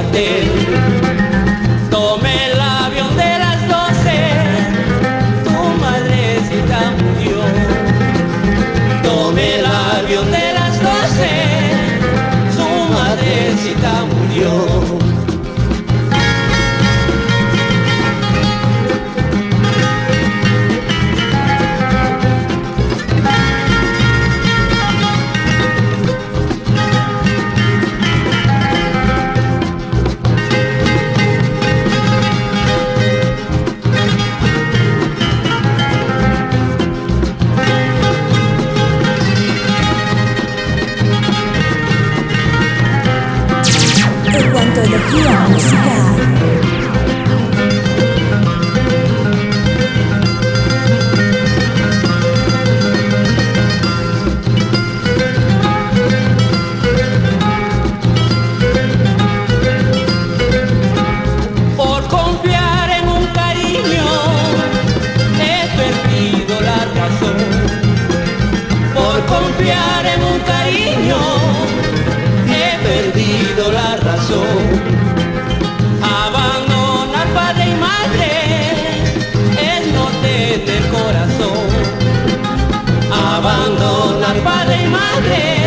Martel Por confiar en un cariño, he perdido la razón. Por confiar en un cariño pasó. Abandonar padre y madre, el norte del corazón. Abandonar padre y madre.